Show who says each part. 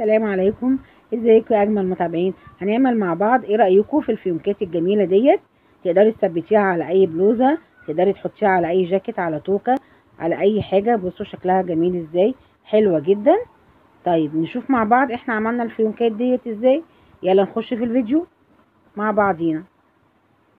Speaker 1: السلام عليكم. ازيكم يا أجمل متابعين هنعمل مع بعض. إيه رأيكم في الفيونكات الجميلة ديت؟ تقدري تثبتيها على أي بلوزة تقدري تحطيها على أي جاكيت على توكة على أي حاجة. بصوا شكلها جميل إزاي حلوة جدا. طيب نشوف مع بعض إحنا عملنا الفيونكات ديت إزاي. يلا نخش في الفيديو. مع بعضينا.